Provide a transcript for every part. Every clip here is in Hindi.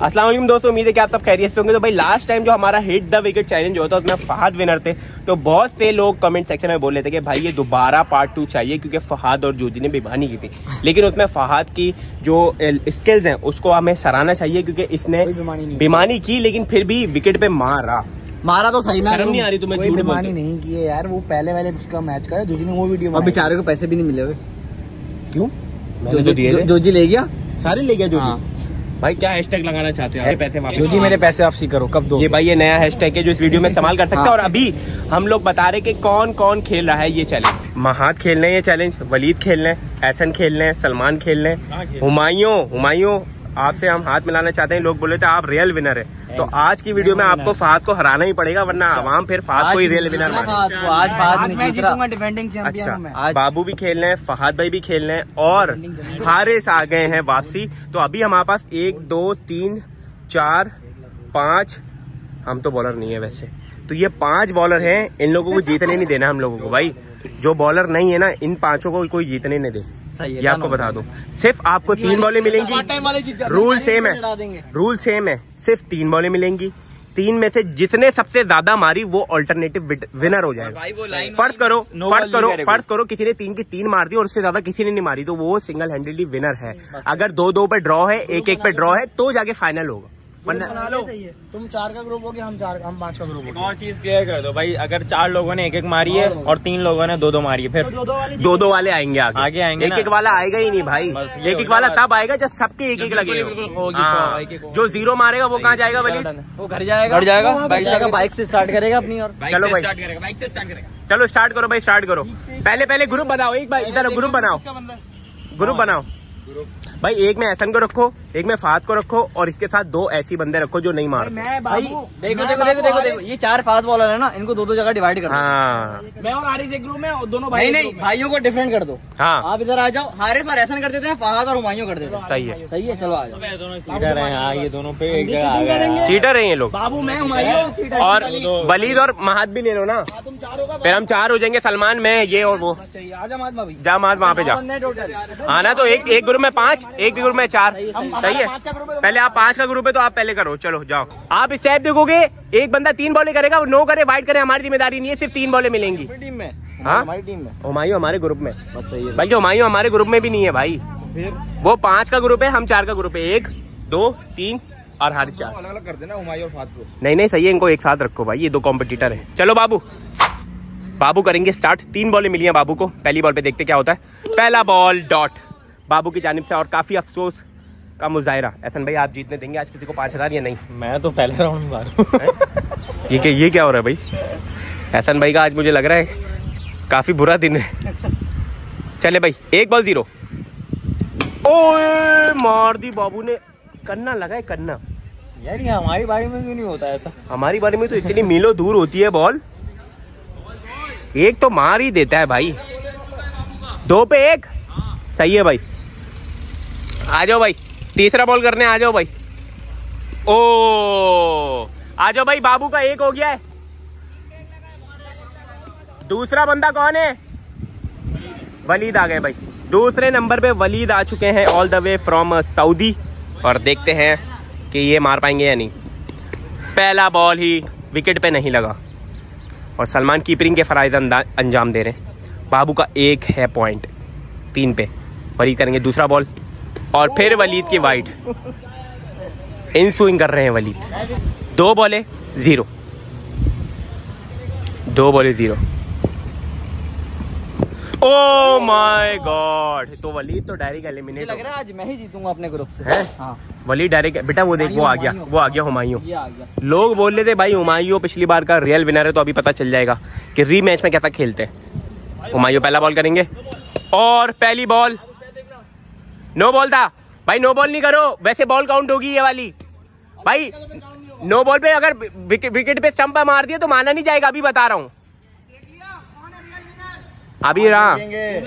वालेकुम दोस्तों उम्मीद है कि आप सब खैरियत से होंगे। तो भाई लास्ट टाइम जो हमारा हिट द विकेट चैलेंज हुआ था उसमें फहाद विनर थे। तो बहुत से लोग कमेंट सेक्शन में बोल रहे थे कि भाई ये दोबारा पार्ट टू चाहिए क्योंकि फहाद और जूजी ने बेमानी की थी। लेकिन उसमें फहाद की जो स्किल्स हैं उसको हमें सराहना चाहिए क्योंकि इसने बेमानी की। लेकिन फिर भी विकेट पे मारा। मारा तो सही ना शर्म नहीं आ रही तुम्हें झूठ बेईमानी नहीं की है यार वो पहले वाले उसका मैच का है जो जी ने वो वीडियो और बेचारे को पैसे भी नहीं मिले हुए क्यों? तो जो जी ले गया? सारे ले गया जो हाँ। भाई क्या हैशटैग लगाना चाहते हैं? पैसे वापस जो जी मेरे पैसे वापसी करो। कब दो ये भाई ये नया हैशटैग है जो इस वीडियो में इस्तेमाल कर सकते हैं। हाँ। और अभी हम लोग बता रहे कि कौन कौन खेल रहा है ये चैलेंज महाद खेलने रहे हैं ये चैलेंज वलीद खेल रहे हैं एहसन खेल रहे हैं सलमान खेल रहे हैं। हुमायूं हुमायूं आपसे हम हाथ मिलाना चाहते हैं लोग बोले थे आप रियल विनर है। तो आज की वीडियो में आपको फहद को हराना ही पड़ेगा वरना आवाम फिर फहद को ही रियल विनर आज डिफेंडिंग चैंपियन हूँ मैं। अच्छा बाबू भी खेल रहे हैं फहद भाई भी खेल रहे हैं और हारिस आ गए हैं वापसी। तो अभी हमारे पास एक दो तीन चार पाँच हम तो बॉलर नहीं है वैसे। तो ये पाँच बॉलर हैं इन लोगों को जीतने नहीं देना हम लोगों को। भाई जो बॉलर नहीं है ना इन पाँचों को कोई जीतने नहीं दे। सही है ये आपको बता दो। सिर्फ़ आपको तीन बॉलें मिलेंगी। रूल सेम है रूल सेम है। सिर्फ़ तीन बॉलें मिलेंगी। तीन में से जितने सबसे ज़्यादा मारी वो ऑल्टरनेटिव विनर हो जाएगा। फ़र्ज़ करो फ़र्ज़ करो फ़र्ज़ करो किसी ने तीन की तीन मार दी और उससे ज़्यादा किसी ने नहीं मारी तो वो सिंगल हैंडेडली विनर है अगर दो दो पे ड्रॉ है एक एक पे ड्रॉ है तो जाके फाइनल होगा। तुम चार का ग्रुप हो गया हम चार हम पाँच का ग्रुप एक और चीज़ क्लियर कर दो भाई अगर चार लोगों ने एक एक मारी है और तीन लोगों ने दो दो मारी है फिर दो दो वाले आएँगे आगे। आगे आएँगे एक एक वाला आएगा ही नहीं भाई। एक एक वाला तब आएगा जब सबके एक एक लगे हो। होगी, हाँ। जो ज़ीरो मारेगा वो कहाँ जाएगा वली वो घर जाएगा। घर जाएगा? बाइक जाएगा बाइक से स्टार्ट करेगा अपनी और चलो भाई। बाइक से स्टार्ट करेगा। चलो स्टार्ट करो भाई स्टार्ट करो। पहले पहले ग्रुप बनाओ एक भाई इधर ग्रुप बनाओ। ग्रुप बनाओ। भाई एक में एहसन को रखो एक में फात को रखो और इसके साथ दो ऐसी बंदे रखो जो नहीं मारते। मैं भाई देखो देखो देखो देखो देखो ये चार फास्ट बॉलर है ना इनको दो दो जगह डिवाइड कर हाँ। मैं और हारिस एक ग्रुप में और दोनों भाई नहीं। भाइयों को डिफरेंट कर दो। हाँ। आप इधर आ जाओ हारिस और ऐसा कर देते हैं फहाद और हुमायूं कर देते हैं सही है। सही है चलो आ जाओ। दोनों चीटर हैं हाँ ये दोनों पे एक जगह। चीटर है। ये लोग। बाबू मैं हुमायूं और वाली। वलीद और महाद भी ले लो ना। हाँ, तुम चार होगा फिर हम चार हो जाएँगे सलमान में ये और वो। बस सही माज जा महाद वहाँ पे जा। बंदे टोटल आना तो एक एक ग्रुप में पाँच। एक ग्रुप में चार। सही है हमारा पहले आप पाँच का ग्रुप है तो आप पहले करो चलो जाओ। आप इस टाइप देखोगे एक बंदा तीन बॉले करेगा वो नो करे वाइट करे हमारी ज़िम्मेदारी नहीं है सिर्फ़ तीन बॉले मिलेंगी। टीम में हाँ? हमारी टीम में हुमायूं हमारे ग्रुप में। बस सही है। बल्कि हुमायूं हमारे ग्रुप में भी नहीं है भाई। फिर? वो पाँच का ग्रुप है हम चार का ग्रुप है। एक दो तीन और हर चार। अलग अलग कर देना हुमायूं और फात को। नहीं नहीं सही है इनको एक साथ रखो भाई ये दो कॉम्पिटिटर है। चलो बाबू। बाबू करेंगे स्टार्ट तीन बॉलें मिली हैं बाबू को। पहली बॉल पे देखते क्या होता है। पहला बॉल डॉट बाबू की जानिब से और काफ़ी अफसोस का मुजाहरा। एहसन भाई आप जीतने देंगे आज किसी को पाँच हज़ार या नहीं? मैं तो पहले राउंड में मारू। ये क्या ये क्या हो रहा है भाई? एहसन भाई का आज मुझे लग रहा है काफ़ी बुरा दिन है। चले भाई एक बॉल ज़ीरो। ओए मार दी बाबू ने। करना लगा है करना यार ये हमारी बारी में क्यों नहीं होता ऐसा? हमारी बारी में तो इतनी मीलों दूर होती है बॉल। एक तो मार ही देता है भाई। दो पे एक। सही है भाई। आ जाओ भाई। तीसरा बॉल करने आ जाओ भाई। ओ, आ जाओ भाई, बाबू का एक हो गया है। दूसरा बंदा कौन है? वलीद आ गए भाई। दूसरे नंबर पे वलीद आ चुके हैं all the way from Saudi और देखते हैं कि ये मार पाएँगे या नहीं। पहला बॉल ही विकेट पे नहीं लगा। और सलमान कीपरिंग के फ़राइज अंजाम दे रहे हैं। बाबू का एक है पॉइंट तीन पे। वलीद करेंगे दूसरा बॉल और फिर वलीद की वाइड। इन स्विंग कर रहे हैं वलीद। दो बॉले ज़ीरो। दो बॉले ज़ीरो। ओ माय गॉड तो वलीद तो डायरेक्ट एलिमिनेट लग रहा है आज मैं ही जीतूँगा अपने ग्रुप से। है? हाँ। वलीद डायरेक्ट बेटा वो देख वो आ गया वो आ गया हुमायूं। लोग बोल रहे थे भाई हुमायूं पिछली बार का रियल विनर है तो अभी पता चल जाएगा कि री मैच में कैसा खेलते हैं। हुमायूं पहला बॉल करेंगे। और पहली बॉल नो बॉल था। भाई नो बॉल नहीं करो। वैसे बॉल काउंट होगी ये वाली। भाई नो बॉल पे अगर विकेट विकेट पे स्टंप मार दिया तो माना नहीं जाएगा अभी बता रहा हूँ। अभी रहा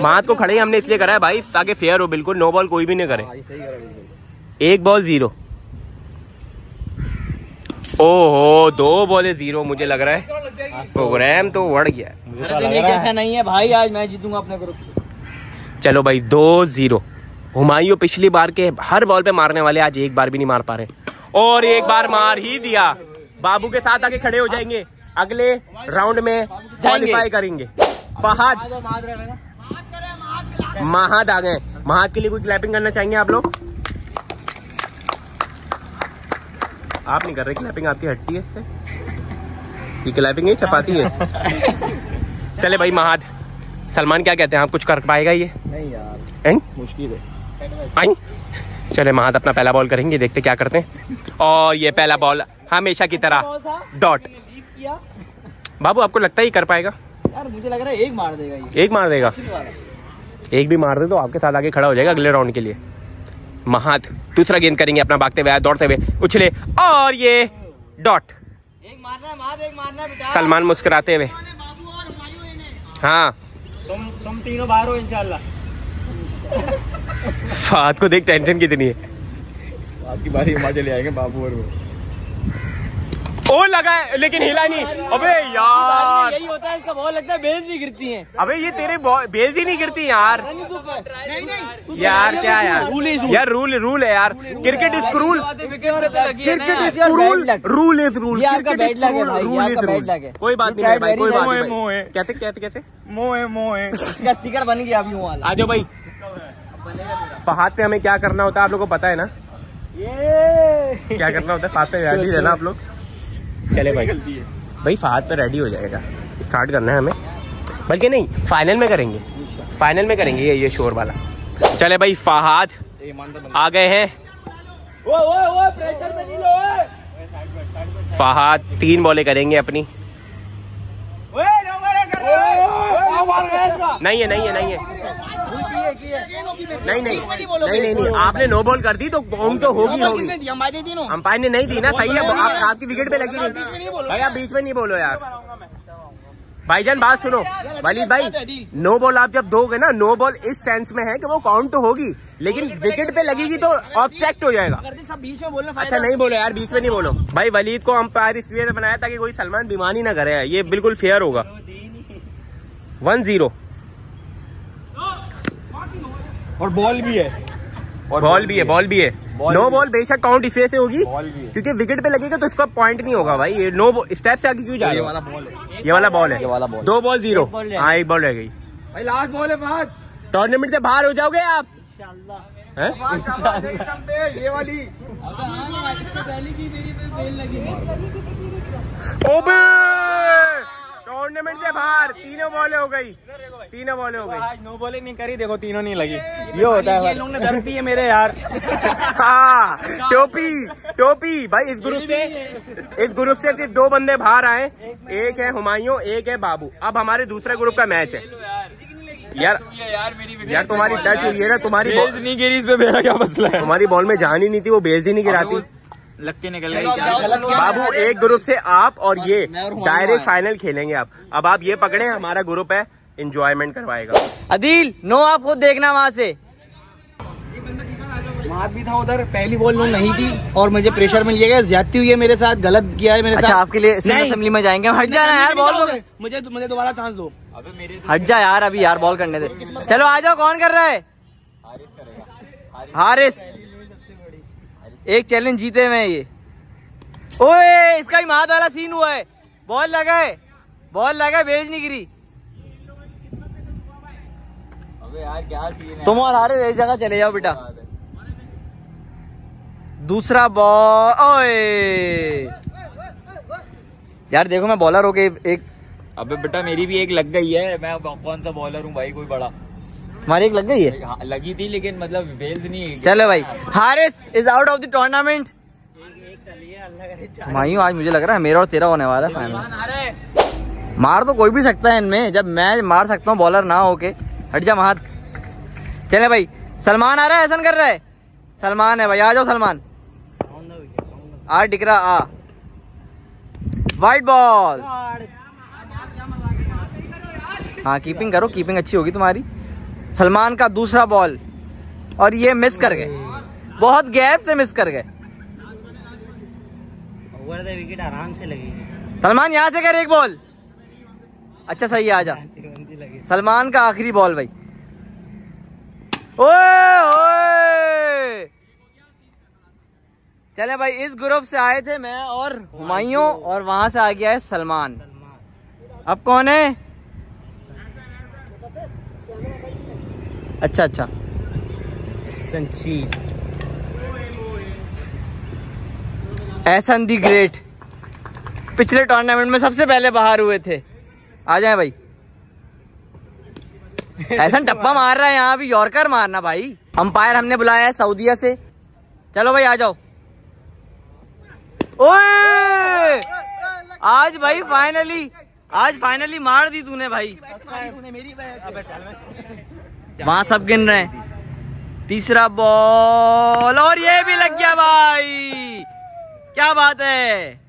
मात को खड़े ही हमने इसलिए करा है भाई ताकि फेयर हो बिल्कुल नो बॉल कोई भी नहीं करे। हाँ, एक बॉल ज़ीरो ओहो दो बॉले ज़ीरो मुझे लग रहा है। प्रोग्राम तो बढ़ गया। है। एक ऐसा नहीं है? भाई आज मैं जीतूँगा अपने ग्रुप चलो भाई दो ज़ीरो हुमायूं पिछली बार के हर बॉल पे मारने वाले आज एक बार भी नहीं मार पा रहे। और एक बार मार ही दिया। बाबू के साथ आके खड़े हो जाएँगे। अगले राउंड में क्वालिफाई करेंगे। फहद। महाद आ गए। महाद के लिए कोई क्लैपिंग करना चाहेंगे आप लोग? आप नहीं कर रहे क्लैपिंग आपकी हटती है इससे। ये क्लैपिंग है चपाती है। चले भाई महाद। सलमान क्या कहते हैं? आप कुछ कर पाएगा ये? नहीं यार? मुश्किल है। आई। चले महाद अपना पहला बॉल करेंगे देखते क्या करते हैं। और ये पहला बॉल हमेशा की तरह डॉट बाबू आपको लगता है ये कर पाएगा? यार मुझे लग रहा है एक मार देगा ये। एक मार देगा? एक भी मार दे तो आपके साथ आगे खड़ा हो जाएगा अगले राउंड के लिए। महात दूसरा गेंद करेंगे अपना भागते हुए दौड़ते हुए उछले और ये डॉट सलमान मुस्कुराते हुए। हाँ। तुम तुम तीनों बाहर हो इंशाल्लाह। फाद को देख टेंशन कितनी है। आपकी बारी वहाँ चले आएँगे बाबू और वो। ओ लगा है लेकिन हिला नहीं। अबे यार। यही होता है इसका बॉल लगता है बेस भी गिरती है। अबे ये तेरे बॉ- बेज ही नहीं गिरती यार। नहीं नहीं यार क्या यार? rule. यार रूल रूल है यार। Cricket is rule cricket is rule rule is rule है भाई, ये रूल इज़ आपका रूल। कोई बात नहीं भाई कोई बात नहीं मोए, मोए। कहते कहते कहते। मोए मोए इसका स्टिकर बन गया अभी वो वाला। आ जाओ भाई। फहाद पे हमें क्या करना होता है आप लोगों को पता है ना? ये क्या करना होता है? फहाद पे रेडी रहना आप लोग? चले भाई। भाई फहाद पे रेडी हो जाएगा। स्टार्ट करना है हमें। बल्कि नहीं फाइनल में करेंगे। फाइनल में करेंगे ये ये शोर वाला। चले भाई फहाद। आ गए हैं। ओ ओ ओ प्रेशर में नहीं लो फहाद तीन बॉलें करेंगे अपनी ओए नो मारे कर रहे हो मार गया इसका नहीं है नहीं है नहीं है। नहीं नहीं नहीं नहीं नहीं आपने नो बॉल कर दी तो बाउंड तो होगी होगी। हमारे अंपायर ने नहीं दी ना सही है आप, आपकी विकेट पे लगी नहीं भाई आप बीच में नहीं बोलो यार। भाईजान बात सुनो। वलीद भाई नो बॉल आप जब दोगे ना नो बॉल इस सेंस में है कि वो काउंट तो होगी लेकिन विकेट पे लगेगी तो ऑब्जेक्ट हो जाएगा। सब बीच में बोलना अच्छा नहीं बोलो यार बीच में नहीं बोलो। भाई वलीद को अंपायर इसलिए बनाया ताकि कोई सलमान बीमारी ना करे ये बिल्कुल फेयर होगा। वन ज़ीरो और बॉल भी है। बॉल भी है बॉल भी है। नो बॉल बेशक काउंट इसलिए से होगी बॉल भी क्योंकि विकेट पे लगेगा तो इसका पॉइंट नहीं होगा भाई। ये नो स्टेप से आगे क्यों जा रहे ये हो? वाला बॉल है। ये वाला बॉल है। वाला बॉल। दो बॉल ज़ीरो एक बॉल रह हाँ एक बॉल रह गई। भाई लास्ट बॉल है बात टूर्नामेंट से बाहर हो जाओगे आप? ये वाली। ओबे टूर्नामेंट से बाहर तीनों बॉलें हो गई। तीनों बॉलें हो गई। आज नो बॉलिंग नहीं करी देखो तीनों नहीं लगी। ये होता है लोग ने धरती है मेरे यार। हाँ टोपी टोपी। भाई इस ग्रुप से इस ग्रुप से सिर्फ़ दो बंदे बाहर आए। एक है हुमायूं एक है बाबू। अब हमारे दूसरे ग्रुप का मैच है। यार यार मेरी यार तुम्हारी टच हुई है ना तुम्हारी नहीं गिरी इस पे मेरा क्या मसला है? तुम्हारी बॉल में जान ही नहीं थी वो बेज ही नहीं गिराती लग के निकल गई। बाबू एक ग्रुप से आप और ये मैं डायरेक्ट फाइनल खेलेंगे आप। अब आप ये पकड़े हमारा ग्रुप है इंजॉयमेंट करवाएगा। अदील नो आप खुद देखना वहाँ से। मार भी था उधर पहली बॉल नो नहीं थी और मुझे प्रेशर मिल गया। ज्यादती हुई है मेरे साथ गलत किया है मेरे अच्छा साथ। आपके लिए असेंबली में जाएँगे। हट जाना यार बॉल को मुझे मुझे दोबारा चांस दो। हट जा यार अभी यार बॉल करने दे। चलो आ जाओ कौन कर रहा है? हारिस। एक चैलेंज जीते हुए ये। ओए इसका ही मात वाला सीन हुआ है। बॉल लगा है। बॉल लगा है बेच नहीं गिरी। तुम और हारे एक जगह चले जाओ बेटा। दूसरा बॉल ओए। यार देखो मैं बॉलर होके एक अबे बेटा मेरी भी एक लग गई है। मैं कौन सा बॉलर हूँ भाई कोई बड़ा। हमारी एक लग गई है? हाँ, लगी थी लेकिन मतलब बेल्स नहीं चलो भाई Haris is out of the tournament मायूं आज मुझे लग रहा है मेरा और तेरा होने वाला है फाइनल मार तो कोई भी सकता है इनमें जब मैं मार सकता हूँ बॉलर ना होके। हट जा महात चले भाई सलमान आ रहा है ऐसा कर रहा है? सलमान है भाई आ जाओ सलमान। आ टिकरा आ। वाइट बॉल हाँ कीपिंग करो कीपिंग अच्छी होगी तुम्हारी। सलमान का दूसरा बॉल। और ये मिस कर गए। बहुत गैप से मिस कर गए। विकेट आराम से लगेगी सलमान यहाँ से कर एक बॉल। अच्छा सही है आजा। सलमान का आखिरी बॉल भाई। ओए ओए। चले भाई इस ग्रुप से आए थे मैं और हुमायूं और वहाँ से आ गया है सलमान। अब कौन है? अच्छा अच्छा। संची एहसन दी ग्रेट। पिछले टूर्नामेंट में सबसे पहले बाहर हुए थे। आ जाए भाई। एहसन टप्पा मार रहा है यहाँ भी यॉर्कर मारना भाई। अंपायर हमने बुलाया है सऊदीया से। चलो भाई आ जाओ। ओए! आज भाई फाइनली आज फाइनली मार दी तूने भाई। वहाँ सब गिन रहे हैं। तीसरा बॉल और ये भी लग गया भाई। क्या बात है।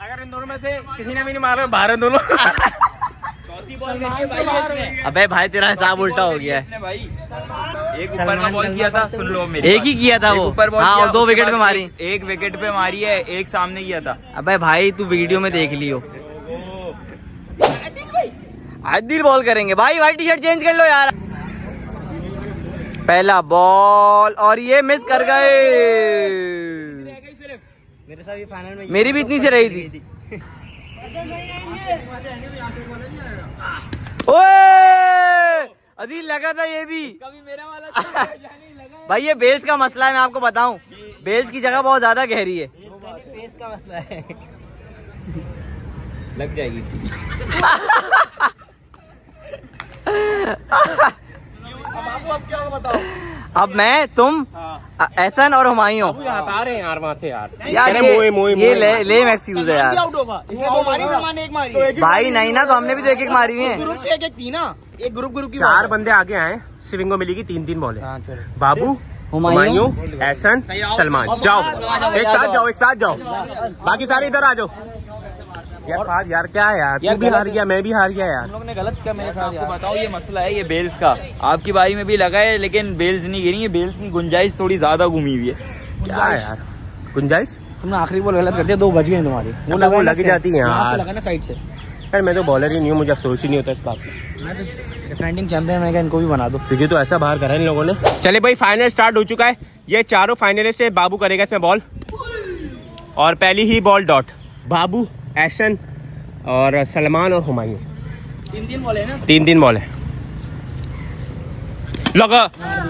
अगर इन दोनों में से किसी ने भी नहीं मारा बाहर दोनों। चौथी बॉल करी भाई अबे भाई तेरा हिसाब उल्टा हो गया है। भाई। एक ऊपर का बॉल किया था सुन लो मेरी एक ही किया था वो। ऊपर बॉल हाँ दो विकेट पे मारी। एक- एक विकेट पे मारी है एक सामने किया था। अबे भाई तू वीडियो में देख लियो। आदिल बॉल करेंगे। भाई भाई टी शर्ट चेंज कर लो यार। पहला बॉल और ये मिस कर गए। मेरे साथ भी फाइनल में मेरी भी इतनी से रही थी। ओए! अजील लगा था ये भी। भाई ये बेल्स का मसला है मैं आपको बताऊँ। बेल्स की जगह बहुत ज़्यादा गहरी है। पेस का मसला है। लग जाएगी। अब मैं तुम एहसन और हुमायूं। हटा रहे हैं यार वहाँ से यार। यार ये, मोए मोए ये ले, लेम एक्सक्यूज है यार। ने एक मारी भाई नहीं ना तो हमने भी तो एक एक मारी हुई है। एक एक थी ना। एक ग्रुप ग्रुप की चार बंदे आगे आए शिविंग को मिलेगी तीन तीन बॉल। हाँ बाबू हुमायूं। हुमायूं एहसन सलमान। जाओ। एक साथ जाओ। एक साथ जाओ। बाकी सारे इधर आ जाओ। यार फाज यार क्या है यार? तू भी हार गया मैं भी हार गया यार। हम लोग ने गलत किया मेरे साथ आपको बताओ ये मसला है ये बेल्स का। आपकी बारी में भी लगा है लेकिन बेल्स नहीं गिरी है बेल्स की गुंजाइश थोड़ी ज़्यादा घूमी हुई है। क्या है यार? गुंजाइश? तुमने आखिरी बॉल गलत कर दिया दो बज गए तुम्हारी। अबे वो लग जाती है यार। लगा साइड से। यार मैं तो बॉलर ही नहीं हूँ मुझे सोच ही नहीं होता इस बात का मैं तो डिफेंडिंग चैंपियन मैं इनको भी बना दो। क्योंकि तो ऐसा बाहर करा इन लोगों ने। चले भाई फाइनल स्टार्ट हो चुका है। ये चारों फाइनलिस्ट है बाबू करेगा इसमें बॉल और पहली ही बॉल डॉट बाबू। एशन और सलमान और हुमायूं। तीन दिन बॉल है ना? तीन तीन बॉल है लगा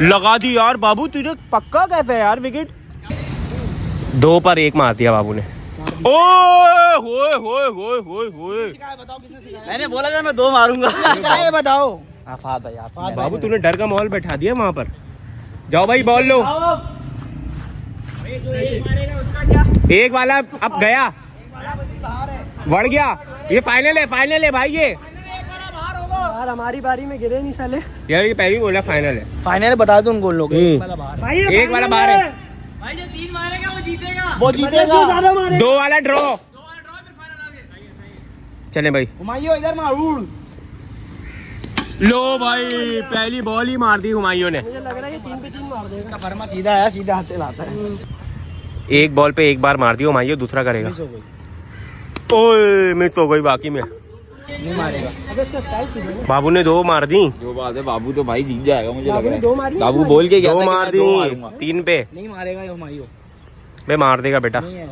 लगा दी यार बाबू तुझे पक्का कैसे है यार विकेट दो पर एक मार दिया बाबू ने। ओए होए होए होए होए होए। बताओ किसने सिखाया मैंने बोला था मैं दो मारूँगा। क्या है बताओ। आफात भाई आफात बाबू तूने डर का माहौल बैठा दिया वहाँ पर। जाओ भाई बॉल लो। एक वाला अब गया। बढ़ गया। ये फाइनल है फाइनल है भाई ये। यार हमारी बारी में गिरे नहीं साले। यार ये पहली बोला फाइनल है। फाइनल बता दो उनको लोग। एक वाला बाहर है। वो जीतेगा। दो वाला ड्रॉ चले भाई। हुमायूं इधर मार लो भाई पहली बॉल ही मार दी हुमायूं ने। मुझे लग रहा है ये तीन पे तीन मार देगा। इसका फरमा सीधा है सीधा हाथ से लाता है। एक बॉल पे एक बार मार दी हुमायूं दूसरा करेगा। मिस हो गई। ओए मिस हो गई बाकी में। नहीं मारेगा। अबे इसका स्टाइल सीधा है बाबू ने दो मार दी। जो बात है बाबू तो भाई जीत जाएगा मुझे लग ने रहा दो है। बाबू बोल के दो मार दी तीन पे। नहीं मारेगा ये बे मार देगा बेटा। है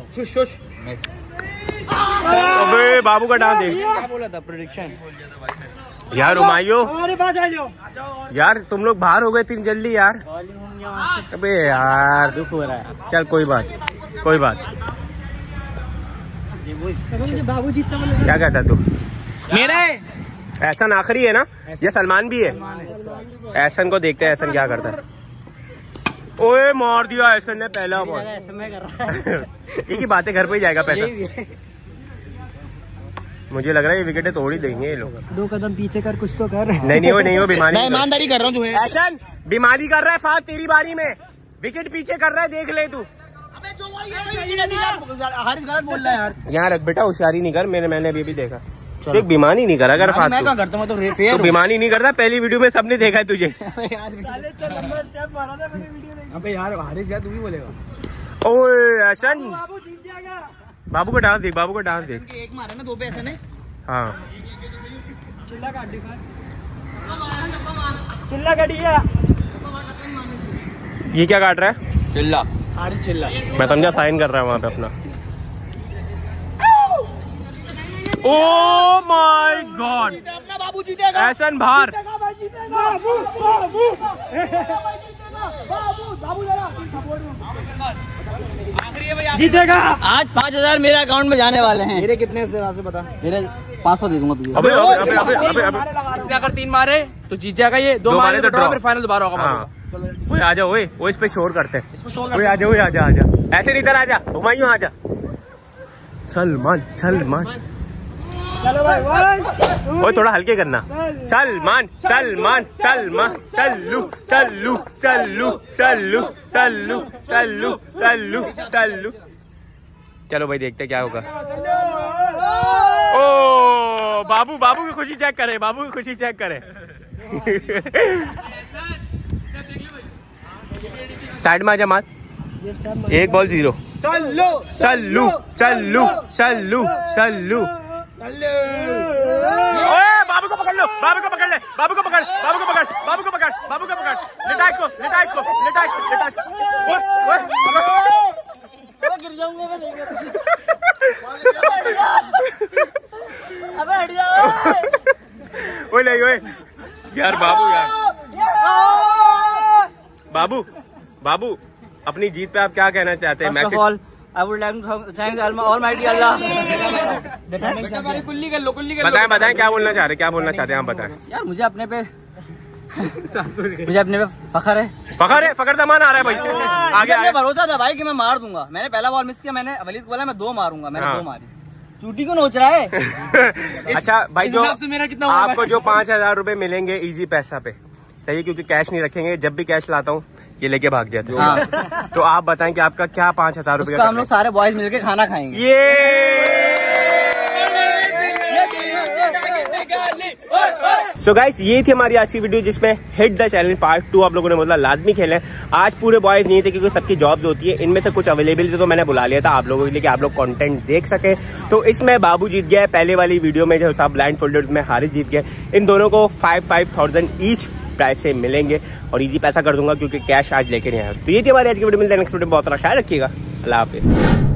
अबे बाबू का डांस देख। क्या बोला था प्रोडिक्शन यार हुमायूं हमारे पास आ जाओ। यार तुम लोग बाहर हो गए तीन जल्दी यार। अबे यार दुख हो रहा है। चल कोई बात कोई बात। क्या कहता तू? मेरा है? एहसन आखिरी है ना? ये सलमान भी है? एहसन को देखते हैं एहसन क्या करता है। ओए मार दिया एहसन ने पहला बॉल कर एक ही बातें घर पे ही जाएगा पैसा। मुझे लग रहा है ये विकेटें तोड़ ही देंगे ये लोग। दो कदम पीछे कर कुछ तो कर। नहीं नहीं वो नहीं वो बीमारी मैं ईमानदारी कर रहा हूँ जो है। एहसन बीमारी कर रहा है फात तेरी बारी में। विकेट पीछे कर रहा है देख ले तू। हारिस गलत बोल रहा है यार। यहाँ रख बेटा होशियारी नहीं कर मैंने मैंने अभी भी देखा। देख बीमारी नहीं करा फात मैं क्या करता हूँ मैं तो तू बीमारी नहीं करता पहली वीडियो में सबने देखा है तुझे। अबे यार हारिस यार तू भी बोलेगा। ओए बाबू का डांस देख बाबू का डांस देख। एक मारा ना दो पे ऐसे ने। हाँ। चिल्ला कटिया ये क्या काट रहा है? चिल्ला। मैं समझा साइन कर रहा है वहाँ पे अपना। Oh my god. अपना बाबू जीतेगा। ऐसन भार। बाबू बाबू। बाबू बाबू जीतेगा। आज पाँच हज़ार मेरे अकाउंट में जाने वाले हैं। मेरे कितने से से बता मेरे पाँच सौ दे दूँगा तुझे। अबे अबे अबे अबे अबे अगर तीन मारे तो जीत जाएगा ये। दो, मारे तो तो ड्रॉ draw। फिर फाइनल दोबारा होगा हाँ। ओए आ जाओ ओए वो इस पे शोर करते हैं। आ जा ओए आ जा ऐसे नहीं इधर आ जा हुमायूं आ जा। सलमान सलमान। चलो भाई ओए थोड़ा हल्के करना। सलमान सलमान सलमान चल्लू चल्लू चल्लू चल्लू चल्लू चल्लू चल्लू चल्लू चलो भाई देखते क्या होगा। ओ बाबू बाबू की खुशी चेक करे बाबू की खुशी चेक करे। साइड में आ जा एक बॉल ज़ीरो चलो चल्लू चल्लू चल्लू बाबू को पकड़ लो बाबू को पकड़ ले बाबू को पकड़ बाबू को पकड़ बाबू को पकड़ बाबू को पकड़। लिटा इसको लिटा इसको लिटा इसको लिटा इसको। ओए ओए गिर जाऊँगा मैं अबे हट जाओ। ओए ले ओए। यार बाबू यार। बाबू बाबू अपनी जीत पे आप क्या कहना चाहते हैं? Message I would like to thank Almighty Allah. कुल्ली कर लो कुल्ली कर बताएँ बताएँ क्या बोलना चाह रहे हैं? क्या बोलना चाहते हैं? आप बताएँ। यार मुझे अपने पे मुझे अपने पे फखर है। फखर है? फखर दमान आ रहा है भाई। आगे मुझे भरोसा था भाई कि मैं मार दूँगा। मैंने पहला बॉल मिस किया मैंने वलीद को बोला मैं दो मारूँगा मैंने हाँ। दो मारी। चूटी क्यों नोच रहा है? अच्छा भाई जो मेरा कितना आपको जो पाँच हज़ार रूपए मिलेंगे इजी पैसा पे सही है, क्योंकि कैश नहीं रखेंगे जब भी कैश लाता हूँ ये लेके भाग जाते हैं। तो आप बताएँ कि आपका क्या पाँच हज़ार रूपए हम लोग सारे बॉयज़ मिलके खाना खाएँगे। ये! सो गाइस ये थी हमारी आज की वीडियो जिसमें hit the challenge part two आप लोगों ने बोला लाजमी खेले। आज पूरे बॉयज़ नहीं थे क्योंकि सबकी जॉब्स होती है। इनमें से कुछ अवेलेबल थे तो मैंने बुला लिया था आप लोगों के लिए कि आप लोग कंटेंट देख सके। तो इसमें बाबू जीत गया पहले वाली वीडियो में जो था ब्लाइंड फोल्डर में हारिस जीत गए। इन दोनों को five five thousand each price से मिलेंगे और इजी पैसा कर दूँगा क्योंकि कैश आज लेके नहीं आया। तो ये थी हमारी आज की वीडियो मिलते हैं नेक्स्ट वीडियो बहुत सारा ख्याल रखिएगा। अल्लाह हाफिज।